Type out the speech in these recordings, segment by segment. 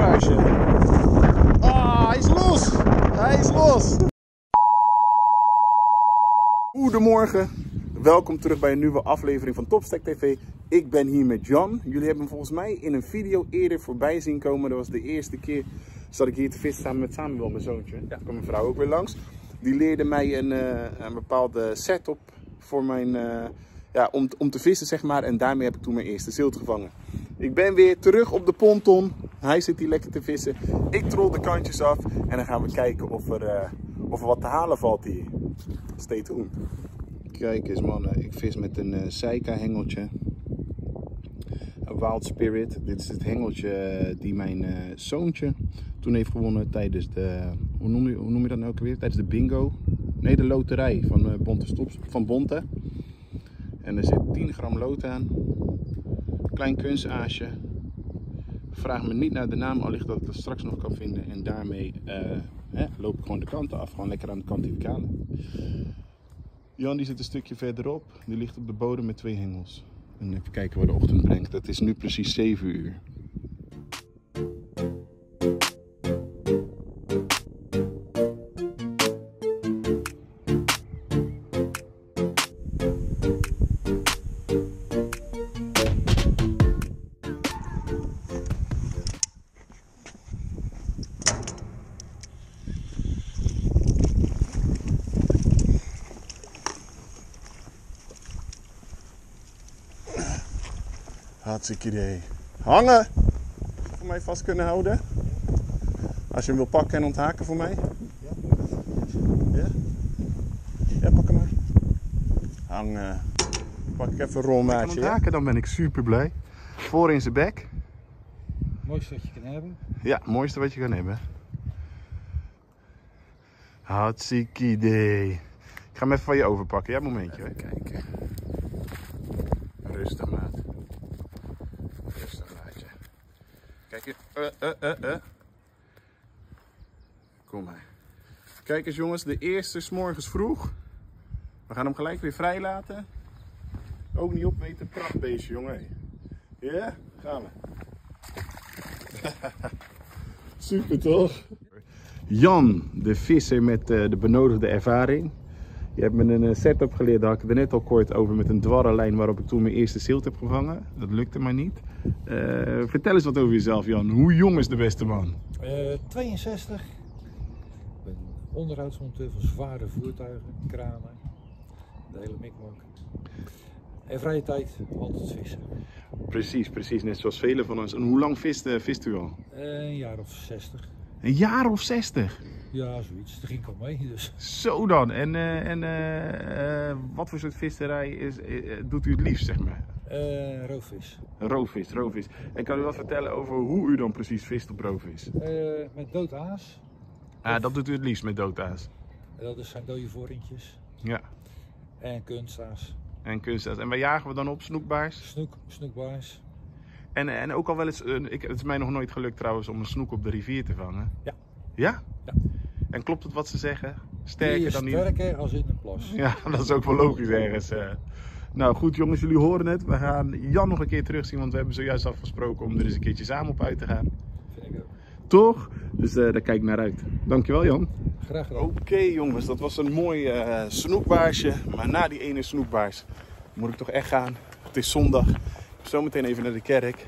Ah, hij is los! Hij is los! Goedemorgen, welkom terug bij een nieuwe aflevering van Topstack TV. Ik ben hier met Jan. Jullie hebben volgens mij in een video eerder voorbij zien komen. Dat was de eerste keer dat ik hier te vissen samen met Samuel, mijn zoontje. Ja. Daar kwam mijn vrouw ook weer langs. Die leerde mij een, eh, een bepaalde setup voor mijn, eh, ja, om, om te vissen, zeg maar. En daarmee heb ik toen mijn eerste zilt gevangen. Ik ben weer terug op de ponton. Hij zit hier lekker te vissen. Ik trol de kantjes af en dan gaan we kijken of er, uh, of er wat te halen valt hier. Stay tuned. Kijk eens mannen, ik vis met een uh, Seika hengeltje. Een Wild Spirit. Dit is het hengeltje die mijn zoontje toen heeft gewonnen tijdens de, hoe noem je, noem je dat nou ook weer? Tijdens de bingo. Nee, de loterij van Bonte Stops, van Bonte. En er zit 10 gram lood aan. Klein kunstaasje. Vraag me niet naar de naam, al ligt dat ik dat straks nog kan vinden. En daarmee Hè, loop ik gewoon de kanten af, gewoon lekker aan de kant kalen. Jan die zit een stukje verderop, die ligt op de bodem met twee hengels. En even kijken waar de ochtend brengt. Het is nu precies 7 uur. Hartstikke idee. Hangen! Voor mij vast kunnen houden. Als je hem wil pakken en onthaken voor mij. Ja? Ja, pak hem maar. Hangen. Pak ik even een rolmaatje. Onthaken, dan ben ik super blij. Voor in zijn bek. Mooiste wat je kan hebben. Ja, mooiste wat je kan hebben. Hartstikke idee. Ik ga hem even van je overpakken. Ja, een momentje. Even kijken. Rustig, maat. Rustig, maatje. Kijk. Uh, uh, uh, uh. Kom maar. Kijk eens, jongens. De eerste is morgens vroeg. We gaan hem gelijk weer vrij laten. Ook niet opmeten. Prachtbeestje, jongen. Ja? Gaan we. Super toch? Jan, de visser met de benodigde ervaring. Je hebt me een setup geleerd, daar had ik er net al kort over met een dwarrelijn waarop ik toen mijn eerste zilt heb gevangen. Dat lukte maar niet. Uh, vertel eens wat over jezelf Jan. Hoe jong is de beste man? Uh, 62. Ik ben onderhoudsmonteur van zware voertuigen, kranen, de hele mikmak. En vrije tijd altijd vissen. Precies, precies. Net zoals velen van ons. En hoe lang vist, uh, vist u al? een jaar of 60. Een jaar of 60? Ja, zoiets. Daar ging ik al mee. Dus. Zo dan. En, en wat voor soort visserij is, doet u het liefst, zeg maar? Roofvis. Roofvis, roofvis. En kan u wat vertellen over hoe u dan precies vist op roofvis? met doodaas. Ah, of... dat doet u het liefst met doodaas? Dat zijn dode vorentjes. Ja. En kunstaas. En kunstaas. En waar jagen we dan op? Snoekbaars? Snoek, snoekbaars. En, en ook al wel eens, ik, het is mij nog nooit gelukt trouwens om een snoek op de rivier te vangen. Ja. Ja? Ja. En klopt het wat ze zeggen? Sterker dan niet? Sterker als in een plas. Ja, dat is ook wel logisch ergens. Nou goed jongens, jullie horen het. We gaan Jan nog een keer terugzien, want we hebben zojuist afgesproken om er eens een keertje samen op uit te gaan. Ik ook. Toch? Dus uh, daar kijk ik naar uit. Dankjewel Jan. Graag gedaan. Oké okay, jongens, dat was een mooi uh, snoekbaarsje. Maar na die ene snoekbaars moet ik toch echt gaan. Het is zondag. Zometeen even naar de kerk.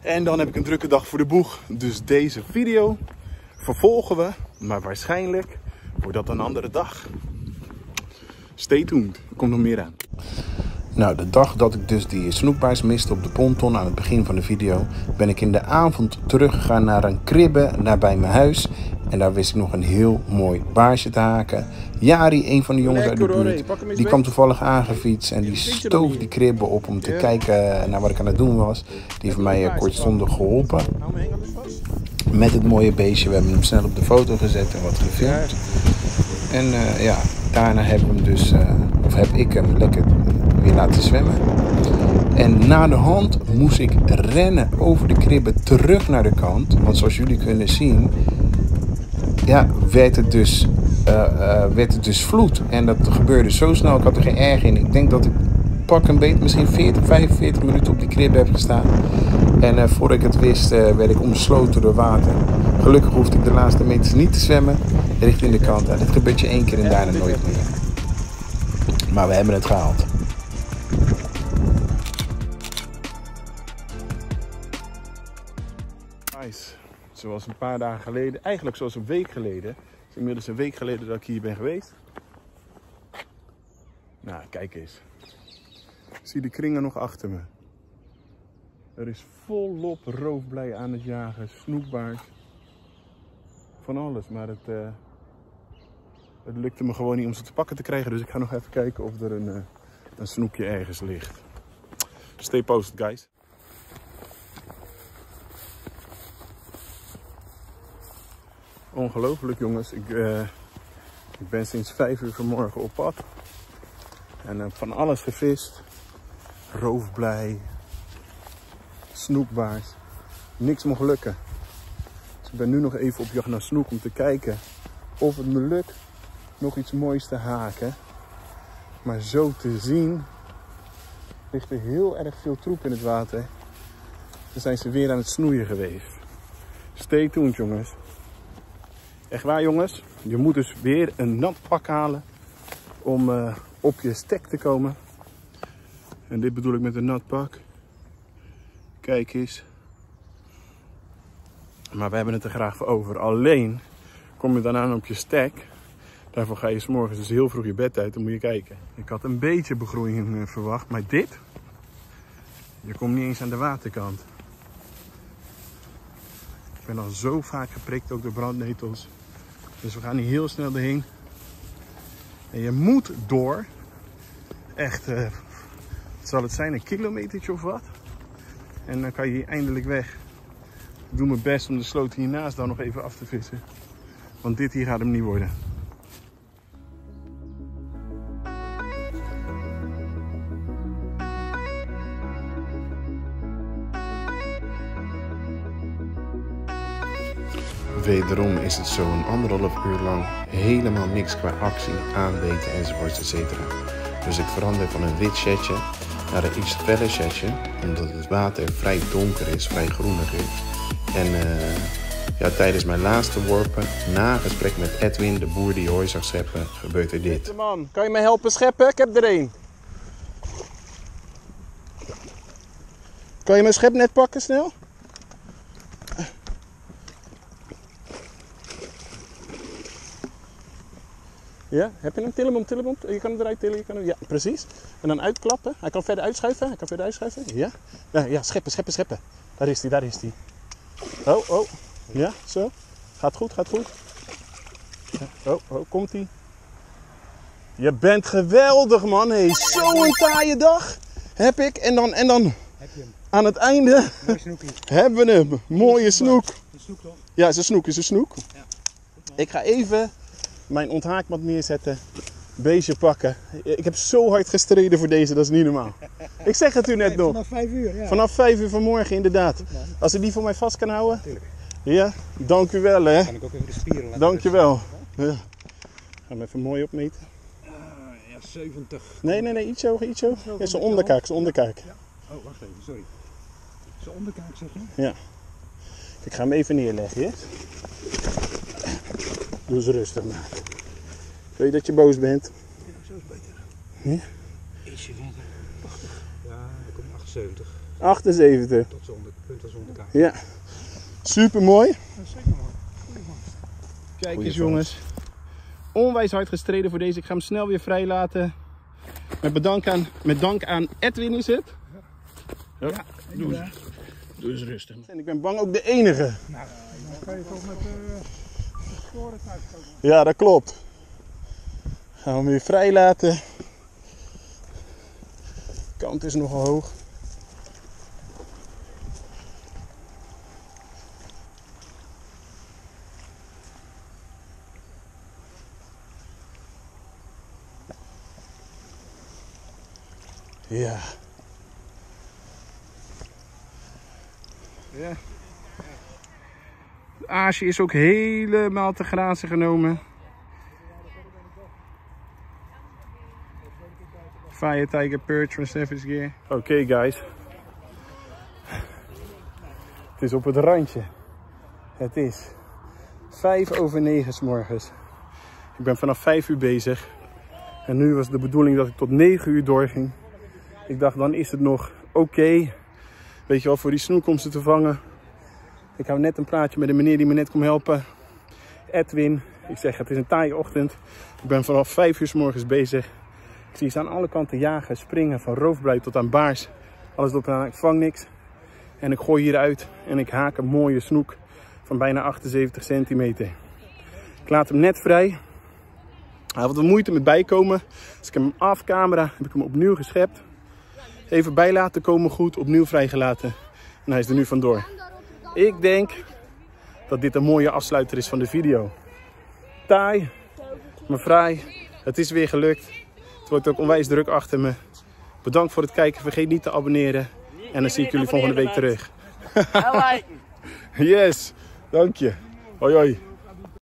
En dan heb ik een drukke dag voor de boeg. Dus deze video vervolgen we. Maar waarschijnlijk wordt dat een andere dag. Stay tuned, er komt nog meer aan. Nou, de dag dat ik dus die snoekbaars miste op de ponton aan het begin van de video, ben ik in de avond teruggegaan naar een kribbe nabij mijn huis. En daar wist ik nog een heel mooi baarsje te haken. Jari, een van de jongens uit de buurt, die kwam toevallig aangefietst en die stoof die kribbe op om te kijken naar wat ik aan het doen was. Die heeft mij kortstondig geholpen. Met het mooie beestje. We hebben hem snel op de foto gezet en wat gefilmd. En uh, ja, daarna heb, hem dus, uh, of heb ik hem lekker laten zwemmen. En na de hand moest ik rennen over de kribben terug naar de kant. Want zoals jullie kunnen zien, ja, werd het dus, uh, uh, werd het dus vloed. En dat gebeurde zo snel, ik had er geen erg in. Ik denk dat ik pak een beet misschien 40, 45 minuten op die kribben heb gestaan. En uh, voordat ik het wist, werd ik omsloten door water. Gelukkig hoefde ik de laatste meters niet te zwemmen richting de kant. En dit gebeurt je één keer en daarna nooit meer. Maar we hebben het gehaald. Nice. Zoals een paar dagen geleden, eigenlijk zoals een week geleden. Het is inmiddels een week geleden dat ik hier ben geweest. Nou, kijk eens. Zie de kringen nog achter me. Er is volop roofblij aan het jagen, snoekbaars. Van alles, maar het, uh, het lukte me gewoon niet om ze te pakken te krijgen. Dus ik ga nog even kijken of er een, uh, een snoekje ergens ligt. Stay posted, guys. Ongelooflijk jongens, ik, uh, ik ben sinds 5 uur vanmorgen op pad. En heb van alles gevist. Roofblij, snoekbaars. Niks mocht lukken. Dus ik ben nu nog even op jacht naar snoek om te kijken of het me lukt nog iets moois te haken. Maar zo te zien ligt er heel erg veel troep in het water. Dan zijn ze weer aan het snoeien geweest. Stay tuned jongens. Echt waar jongens, je moet dus weer een nat pak halen om uh, op je stek te komen. En dit bedoel ik met een nat pak. Kijk eens. Maar we hebben het er graag over. Alleen kom je dan aan op je stek. Daarvoor ga je s morgens dus heel vroeg je bed uit. Dan moet je kijken. Ik had een beetje begroeiing eh, verwacht. Maar dit. Je komt niet eens aan de waterkant. Ik ben al zo vaak geprikt, ook door brandnetels. Dus we gaan hier heel snel doorheen. En je moet door. Echt, wat zal het zijn, een kilometertje of wat. En dan kan je hier eindelijk weg. Ik doe mijn best om de sloot hiernaast dan nog even af te vissen. Want dit hier gaat hem niet worden. Wederom is het zo'n anderhalf uur lang helemaal niks qua actie, aanbeten enzovoorts etc. Dus ik verander van een wit setje naar een iets feller setje, omdat het water vrij donker is, vrij groenig is. En uh, ja, tijdens mijn laatste worpen, na gesprek met Edwin, de boer die hooi zag scheppen, gebeurt er dit. Man, kan je mij helpen scheppen? Ik heb er een. Kan je mijn schep net pakken snel? Ja, heb je hem? Til hem om, til hem om. Je kan hem eruit tillen. Je kan hem, ja, precies. En dan uitklappen. Hij kan verder uitschuiven. Hij kan verder uitschuiven. Ja. Ja, ja scheppen, scheppen, scheppen. Daar is hij, daar is hij. Oh, oh. Ja, zo. Gaat goed, gaat goed. Oh, oh, komt hij. Je bent geweldig, man. Hey, Zo'n taaie dag heb ik. En dan, en dan Heb je hem? aan het einde hebben we hem. Mooie snoek. Een snoek toch? Ja, is een snoek, is een snoek. Ja. Ik ga even mijn onthaakmat neerzetten. Beestje pakken. Ik heb zo hard gestreden voor deze, dat is niet normaal. Ik zeg het u net nog. Vanaf 5 uur, ja. Vanaf 5 uur vanmorgen, inderdaad. Als u die voor mij vast kan houden. Ja, dank u wel hè. Kan ik ook even de spieren laten Dank je wel. Ja. Ga hem even mooi opmeten. Ah, ja, 70. Nee, nee, nee, iets hoger, iets hoger. Ja, zijn onderkaak, zijn onderkaak. Oh, wacht even, sorry. Zijn onderkaak zeg je? Ik ga hem even neerleggen, ja? Doe eens rustig maar. Weet je dat je boos bent? Ja, zo is beter. Ja? Ietsje verder. 80. Ja, dan kom je 78. 78. Tot zonder, punt als onderkaak. Ja. Super mooi. Ja, zeker man. Kijk eens jongens. Onwijs hard gestreden voor deze. Ik ga hem snel weer vrijlaten. Met, bedank aan, met dank aan Edwin is het. Ja, doe, eens, doe eens rustig. En ik ben bang ook de enige. Nou, dan kan je toch met uh, de Ja, dat klopt. Gaan we hem weer vrijlaten. Kant is nogal hoog. Ja. Ja. Aasje is ook helemaal te grazen genomen. Fire Tiger Perch van Savage Gear. Oké guys. Het is op het randje. Het is 5 over 9 s morgens. Ik ben vanaf 5 uur bezig. En nu was de bedoeling dat ik tot 9 uur doorging. Ik dacht, dan is het nog oké. Weet je wel, voor die snoekomsten te vangen. Ik hou net een praatje met de meneer die me net kwam helpen. Edwin. Ik zeg, het is een taaie ochtend. Ik ben vanaf 5 uur s morgens bezig. Ik zie ze aan alle kanten jagen, springen, van roofbruid tot aan baars. Alles op aan, ik vang niks. En ik gooi hieruit en ik haak een mooie snoek van bijna 78 centimeter. Ik laat hem net vrij. Hij had wat moeite met bijkomen. Dus ik heb hem af camera, heb ik hem opnieuw geschept. Even bij laten komen goed, opnieuw vrijgelaten. En hij is er nu vandoor. Ik denk dat dit een mooie afsluiter is van de video. Taai, maar vrij. Het is weer gelukt. Het wordt ook onwijs druk achter me. Bedankt voor het kijken. Vergeet niet te abonneren. En dan zie ik jullie volgende week terug. yes, dank je. Hoi hoi.